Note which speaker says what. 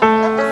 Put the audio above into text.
Speaker 1: Música